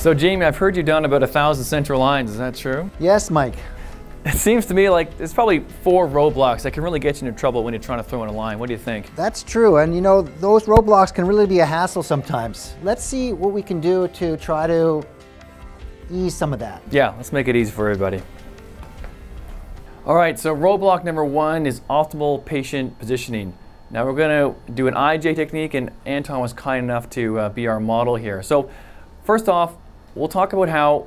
So, Jamie, I've heard you've done about a thousand central lines. Is that true? Yes, Mike. It seems to me like there's probably four roadblocks that can really get you into trouble when you're trying to throw in a line. What do you think? That's true. And you know, those roadblocks can really be a hassle sometimes. Let's see what we can do to try to ease some of that. Yeah, let's make it easy for everybody. All right, so roadblock number one is optimal patient positioning. Now we're going to do an IJ technique, and Anton was kind enough to uh, be our model here. So first off, we'll talk about how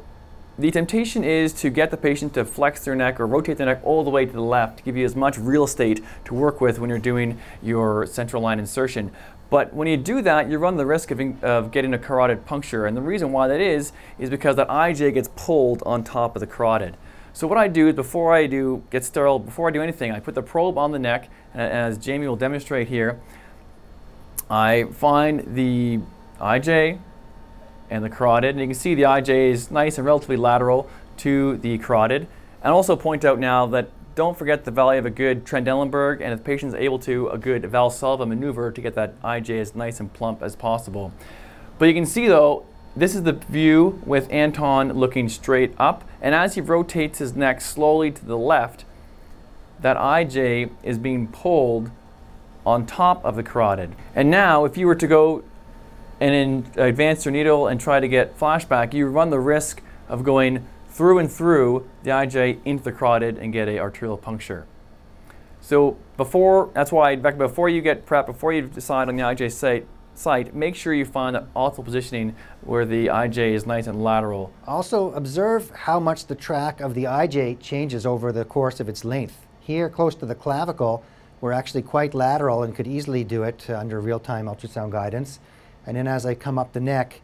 the temptation is to get the patient to flex their neck or rotate their neck all the way to the left to give you as much real estate to work with when you're doing your central line insertion. But when you do that, you run the risk of, of getting a carotid puncture. And the reason why that is, is because that IJ gets pulled on top of the carotid. So what I do is before I do get sterile, before I do anything, I put the probe on the neck, and as Jamie will demonstrate here, I find the IJ and the carotid. And you can see the IJ is nice and relatively lateral to the carotid. And also point out now that don't forget the value of a good Trendelenburg and if the patient is able to, a good Valsalva maneuver to get that IJ as nice and plump as possible. But you can see though, this is the view with Anton looking straight up. And as he rotates his neck slowly to the left, that IJ is being pulled on top of the carotid. And now if you were to go and in uh, advance your needle and try to get flashback, you run the risk of going through and through the IJ into the carotid and get a arterial puncture. So before, that's why back before you get prepped, before you decide on the IJ site, site, make sure you find the optimal positioning where the IJ is nice and lateral. Also observe how much the track of the IJ changes over the course of its length. Here close to the clavicle, we're actually quite lateral and could easily do it uh, under real-time ultrasound guidance. And then as I come up the neck,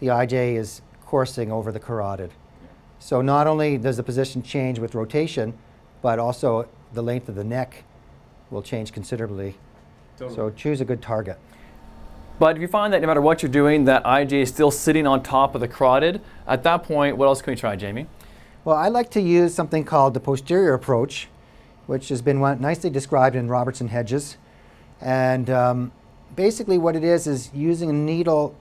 the IJ is coursing over the carotid. So not only does the position change with rotation, but also the length of the neck will change considerably. Totally. So choose a good target. But if you find that no matter what you're doing, that IJ is still sitting on top of the carotid, at that point, what else can we try, Jamie? Well, I like to use something called the posterior approach, which has been nicely described in Roberts and Hedges. And um, basically what it is is using a needle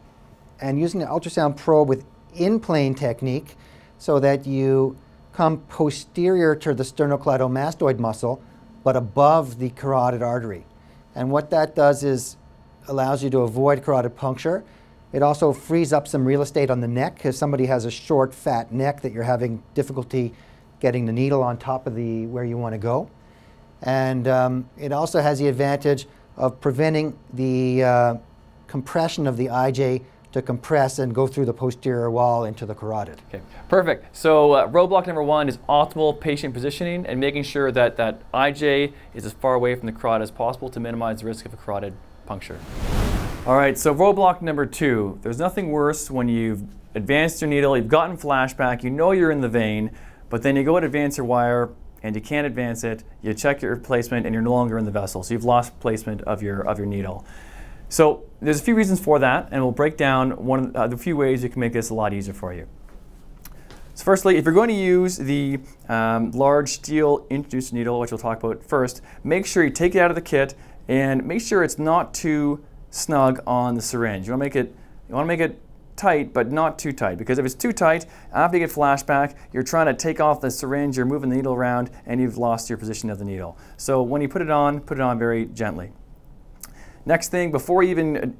and using an ultrasound probe with in-plane technique so that you come posterior to the sternocleidomastoid muscle but above the carotid artery. And what that does is allows you to avoid carotid puncture. It also frees up some real estate on the neck because somebody has a short, fat neck that you're having difficulty getting the needle on top of the where you want to go. And um, it also has the advantage of preventing the uh, compression of the IJ to compress and go through the posterior wall into the carotid. Okay, perfect. So uh, roadblock number one is optimal patient positioning and making sure that that IJ is as far away from the carotid as possible to minimize the risk of a carotid puncture. All right, so roadblock number two. There's nothing worse when you've advanced your needle, you've gotten flashback, you know you're in the vein, but then you go to advance your wire, and you can't advance it, you check your placement and you're no longer in the vessel. So you've lost placement of your, of your needle. So there's a few reasons for that, and we'll break down one of the few ways you can make this a lot easier for you. So firstly, if you're going to use the um, large steel introducer needle, which we'll talk about first, make sure you take it out of the kit and make sure it's not too snug on the syringe. You want to make it, you want to make it tight, but not too tight. Because if it's too tight, after you get flashback, you're trying to take off the syringe, you're moving the needle around, and you've lost your position of the needle. So when you put it on, put it on very gently. Next thing, before you even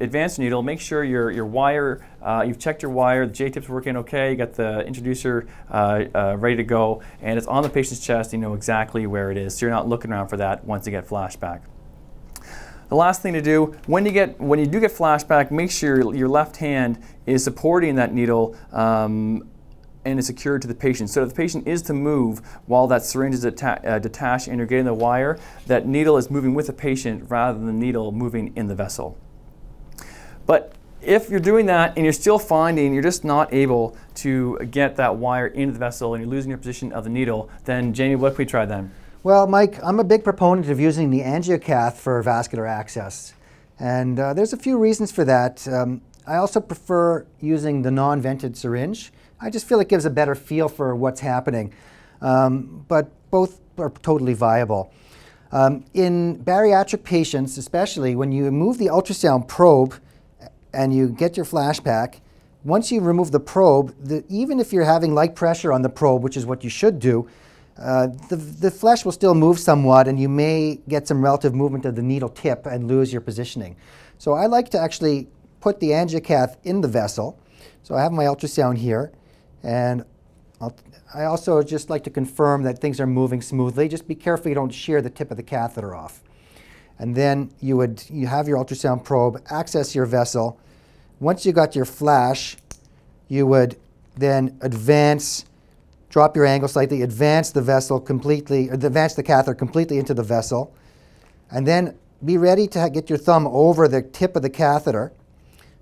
advance the needle, make sure your, your wire, uh, you've checked your wire, the J-tip's working okay, you got the introducer uh, uh, ready to go, and it's on the patient's chest, you know exactly where it is, so you're not looking around for that once you get flashback. The last thing to do, when you, get, when you do get flashback, make sure your left hand is supporting that needle um, and is secured to the patient. So if the patient is to move while that syringe is uh, detached and you're getting the wire, that needle is moving with the patient rather than the needle moving in the vessel. But if you're doing that and you're still finding you're just not able to get that wire into the vessel and you're losing your position of the needle, then Jamie, what can we try then? Well, Mike, I'm a big proponent of using the angiocath for vascular access. And uh, there's a few reasons for that. Um, I also prefer using the non-vented syringe. I just feel it gives a better feel for what's happening. Um, but both are totally viable. Um, in bariatric patients, especially when you move the ultrasound probe and you get your flashback, once you remove the probe, the, even if you're having light pressure on the probe, which is what you should do, uh, the, the flesh will still move somewhat and you may get some relative movement of the needle tip and lose your positioning. So I like to actually put the angiocath in the vessel. So I have my ultrasound here and I'll, I also just like to confirm that things are moving smoothly. Just be careful you don't shear the tip of the catheter off. And then you would you have your ultrasound probe, access your vessel. Once you got your flash, you would then advance drop your angle slightly, advance the vessel completely, advance the catheter completely into the vessel, and then be ready to get your thumb over the tip of the catheter.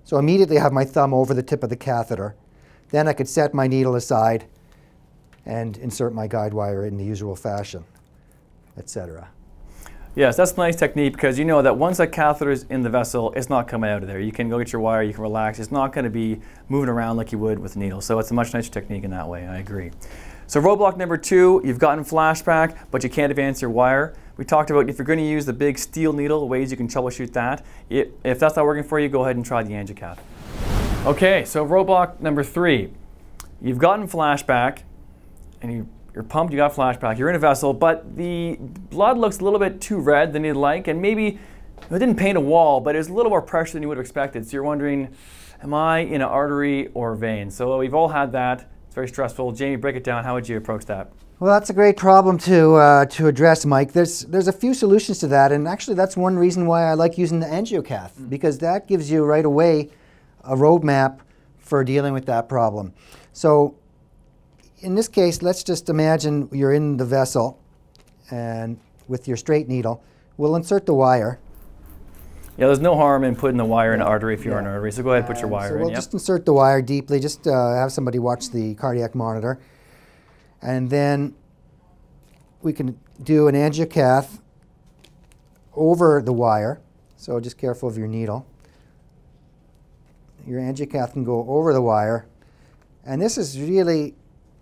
So immediately I have my thumb over the tip of the catheter. Then I could set my needle aside and insert my guide wire in the usual fashion, etc. Yes, that's a nice technique because you know that once that catheter is in the vessel, it's not coming out of there. You can go get your wire, you can relax. It's not going to be moving around like you would with a needle. So it's a much nicer technique in that way, I agree. So roadblock number two, you've gotten flashback, but you can't advance your wire. We talked about if you're going to use the big steel needle, ways you can troubleshoot that. If that's not working for you, go ahead and try the angiocath. Okay, so roadblock number three, you've gotten flashback, and you you're pumped, you got flashback, you're in a vessel, but the blood looks a little bit too red than you'd like, and maybe it didn't paint a wall, but there's a little more pressure than you would have expected. So you're wondering, am I in an artery or vein? So we've all had that. It's very stressful. Jamie, break it down. How would you approach that? Well, that's a great problem to, uh, to address, Mike. There's, there's a few solutions to that, and actually that's one reason why I like using the angiocath, mm. because that gives you right away a roadmap for dealing with that problem. So in this case, let's just imagine you're in the vessel and with your straight needle. We'll insert the wire. Yeah, there's no harm in putting the wire in an artery if you're yeah. in an artery. So go ahead and put your wire so in. We'll yep. just insert the wire deeply. Just uh, have somebody watch the cardiac monitor. And then we can do an angiocath over the wire. So just careful of your needle. Your angiocath can go over the wire. And this is really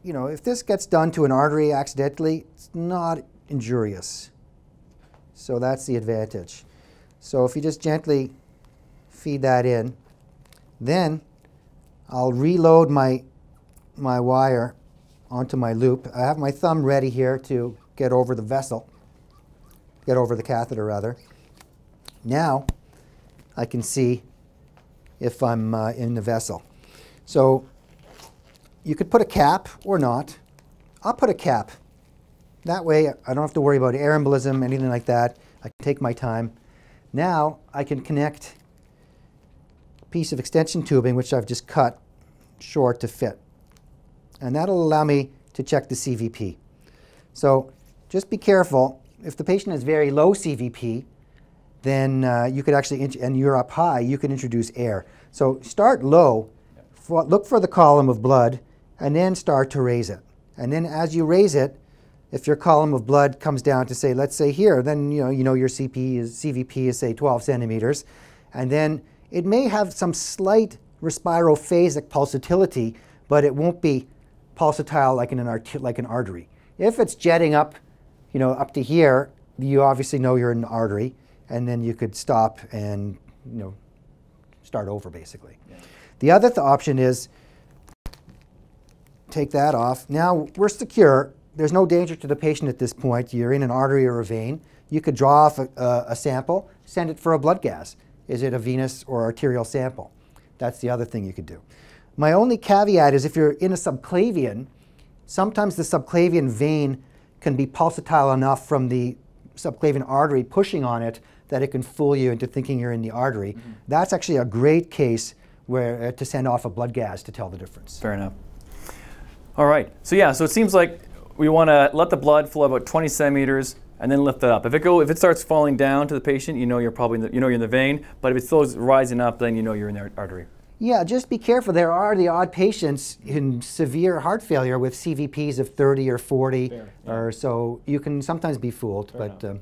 you know, if this gets done to an artery accidentally, it's not injurious. So that's the advantage. So if you just gently feed that in, then I'll reload my, my wire onto my loop. I have my thumb ready here to get over the vessel, get over the catheter rather. Now I can see if I'm uh, in the vessel. So you could put a cap or not. I'll put a cap. That way I don't have to worry about air embolism, anything like that. I can take my time. Now I can connect a piece of extension tubing, which I've just cut short to fit. And that'll allow me to check the CVP. So just be careful. If the patient has very low CVP, then uh, you could actually, and you're up high, you can introduce air. So start low, look for the column of blood, and then start to raise it. And then as you raise it, if your column of blood comes down to say, let's say here, then you know, you know your CP is, CVP is say 12 centimeters, and then it may have some slight respirophasic pulsatility, but it won't be pulsatile like in an, like an artery. If it's jetting up, you know, up to here, you obviously know you're in an artery, and then you could stop and you know start over basically. Yeah. The other th option is take that off. Now we're secure. There's no danger to the patient at this point. You're in an artery or a vein. You could draw off a, a, a sample, send it for a blood gas. Is it a venous or arterial sample? That's the other thing you could do. My only caveat is if you're in a subclavian, sometimes the subclavian vein can be pulsatile enough from the subclavian artery pushing on it that it can fool you into thinking you're in the artery. Mm -hmm. That's actually a great case where uh, to send off a blood gas to tell the difference. Fair enough. All right, so yeah, so it seems like we want to let the blood flow about 20 centimeters and then lift it up. If it go, if it starts falling down to the patient, you know you're probably in the, you know you're in the vein. But if it still rising up, then you know you're in the artery. Yeah, just be careful. There are the odd patients in severe heart failure with CVPs of 30 or 40, Fair, yeah. or so. You can sometimes be fooled, Fair but. Um,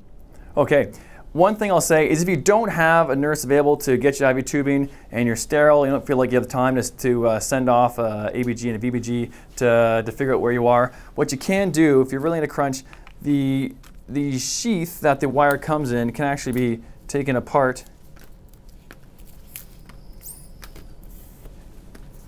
okay. One thing I'll say is if you don't have a nurse available to get you IV tubing and you're sterile, you don't feel like you have the time to, to uh, send off a ABG and a VBG to, to figure out where you are, what you can do if you're really in a crunch, the, the sheath that the wire comes in can actually be taken apart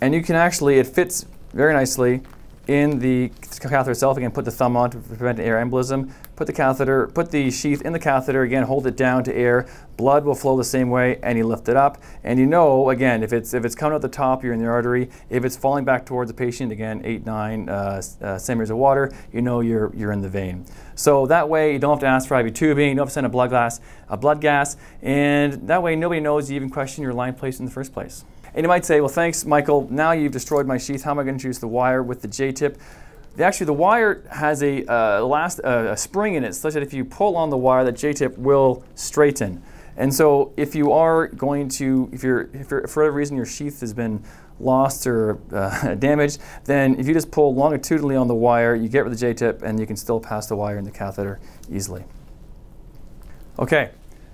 and you can actually, it fits very nicely in the catheter itself. Again, put the thumb on to prevent air embolism. Put the catheter, put the sheath in the catheter. Again, hold it down to air. Blood will flow the same way, and you lift it up. And you know, again, if it's if it's coming out the top, you're in the artery. If it's falling back towards the patient, again, eight, nine uh, uh, centimeters of water, you know you're you're in the vein. So that way, you don't have to ask for IV tubing. You don't have to send a blood gas, a blood gas, and that way nobody knows you even question your line place in the first place. And you might say, well, thanks, Michael. Now you've destroyed my sheath. How am I going to choose the wire with the J-tip? Actually, the wire has a, uh, last, uh, a spring in it such that if you pull on the wire, that J-tip will straighten. And so if you are going to, if you're, if you're, for whatever reason your sheath has been lost or uh, damaged, then if you just pull longitudinally on the wire, you get rid of the J-tip and you can still pass the wire in the catheter easily. Okay,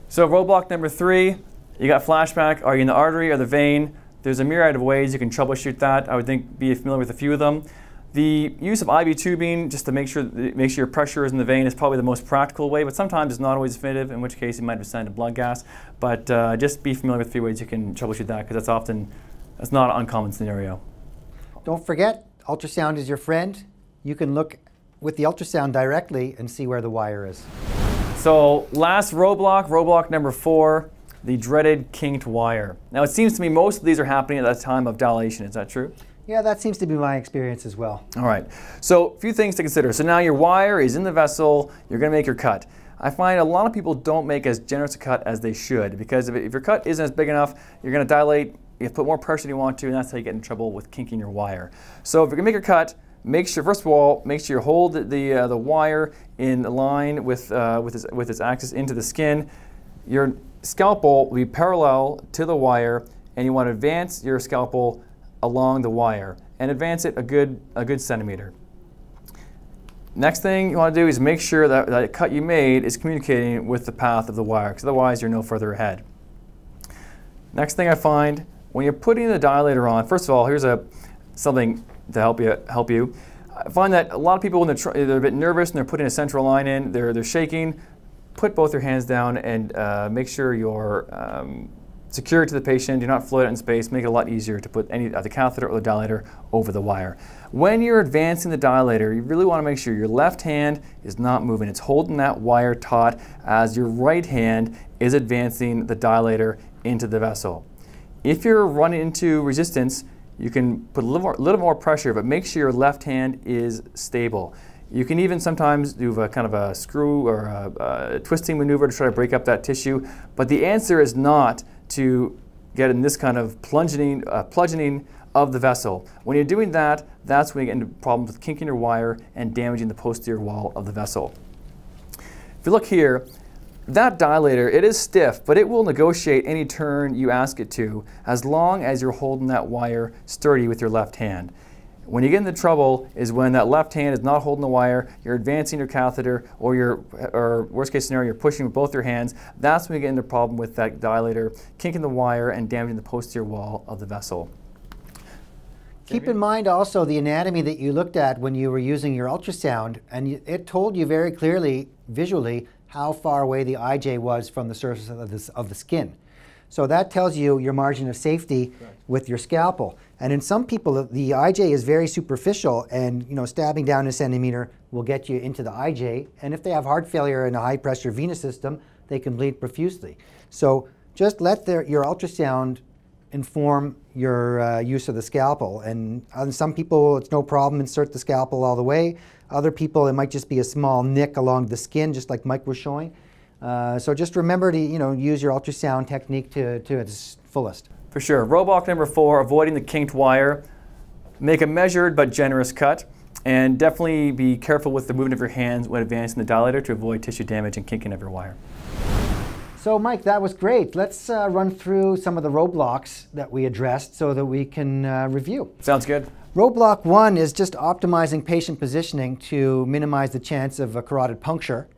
so roadblock number three, you got flashback, are you in the artery or the vein? There's a myriad of ways you can troubleshoot that. I would think be familiar with a few of them. The use of IV tubing, just to make sure make sure your pressure is in the vein, is probably the most practical way. But sometimes it's not always definitive. In which case, you might have sent a blood gas. But uh, just be familiar with a few ways you can troubleshoot that, because that's often that's not an uncommon scenario. Don't forget, ultrasound is your friend. You can look with the ultrasound directly and see where the wire is. So last roadblock, roadblock number four the dreaded kinked wire. Now, it seems to me most of these are happening at the time of dilation. Is that true? Yeah, that seems to be my experience as well. All right. So, a few things to consider. So, now your wire is in the vessel, you're going to make your cut. I find a lot of people don't make as generous a cut as they should because if, if your cut isn't as big enough, you're going to dilate, you put more pressure than you want to, and that's how you get in trouble with kinking your wire. So, if you're going to make your cut, make sure, first of all, make sure you hold the, uh, the wire in line with, uh, with, its, with its axis into the skin. Your scalpel will be parallel to the wire and you want to advance your scalpel along the wire and advance it a good, a good centimeter. Next thing you want to do is make sure that that cut you made is communicating with the path of the wire because otherwise you're no further ahead. Next thing I find, when you're putting the dilator on, first of all, here's a, something to help you. Help you. I find that a lot of people, when they're, they're a bit nervous and they're putting a central line in, they're, they're shaking, put both your hands down and uh, make sure you're um, secure it to the patient. Do not float it in space. Make it a lot easier to put any uh, the catheter or the dilator over the wire. When you're advancing the dilator, you really want to make sure your left hand is not moving. It's holding that wire taut as your right hand is advancing the dilator into the vessel. If you're running into resistance, you can put a little more, little more pressure, but make sure your left hand is stable. You can even sometimes do a kind of a screw or a, a twisting maneuver to try to break up that tissue, but the answer is not to get in this kind of plunging, uh, plunging of the vessel. When you're doing that, that's when you get into problems with kinking your wire and damaging the posterior wall of the vessel. If you look here, that dilator, it is stiff, but it will negotiate any turn you ask it to as long as you're holding that wire sturdy with your left hand. When you get into trouble is when that left hand is not holding the wire, you're advancing your catheter, or you're, or worst case scenario, you're pushing with both your hands. That's when you get into a problem with that dilator, kinking the wire and damaging the posterior wall of the vessel. Keep in mind also the anatomy that you looked at when you were using your ultrasound, and it told you very clearly, visually, how far away the IJ was from the surface of the, of the skin. So that tells you your margin of safety with your scalpel. And in some people, the IJ is very superficial, and you know, stabbing down a centimeter will get you into the IJ. And if they have heart failure and a high pressure venous system, they can bleed profusely. So just let their, your ultrasound inform your uh, use of the scalpel. And on some people, it's no problem, insert the scalpel all the way. Other people, it might just be a small nick along the skin, just like Mike was showing. Uh, so just remember to you know use your ultrasound technique to, to its fullest. For sure. Roadblock number four, avoiding the kinked wire. Make a measured but generous cut. And definitely be careful with the movement of your hands when advancing the dilator to avoid tissue damage and kinking of your wire. So Mike, that was great. Let's uh, run through some of the roadblocks that we addressed so that we can uh, review. Sounds good. Roadblock one is just optimizing patient positioning to minimize the chance of a carotid puncture.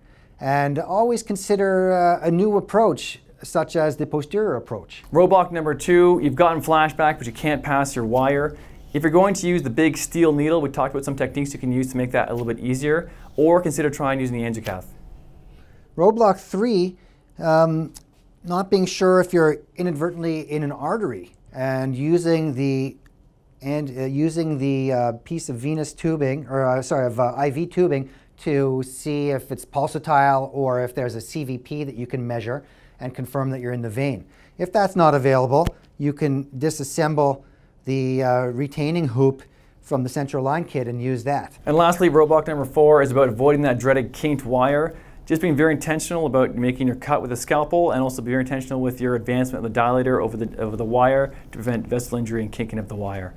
And always consider uh, a new approach such as the posterior approach. Roadblock number two, you've gotten flashback, but you can't pass your wire. If you're going to use the big steel needle, we talked about some techniques you can use to make that a little bit easier, or consider trying using the angiocath. Roadblock three, um, not being sure if you're inadvertently in an artery and using the and uh, using the uh, piece of venous tubing, or uh, sorry, of uh, IV tubing to see if it's pulsatile or if there's a CVP that you can measure and confirm that you're in the vein. If that's not available, you can disassemble the uh, retaining hoop from the central line kit and use that. And lastly, roadblock number four is about avoiding that dreaded kinked wire. Just being very intentional about making your cut with a scalpel and also be very intentional with your advancement of the dilator over the, over the wire to prevent vessel injury and kinking of the wire.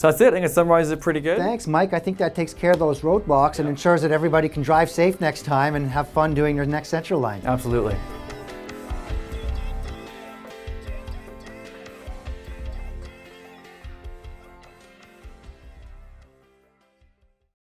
So that's it. I think it summarizes it pretty good. Thanks, Mike. I think that takes care of those roadblocks and ensures that everybody can drive safe next time and have fun doing their next central line. Absolutely.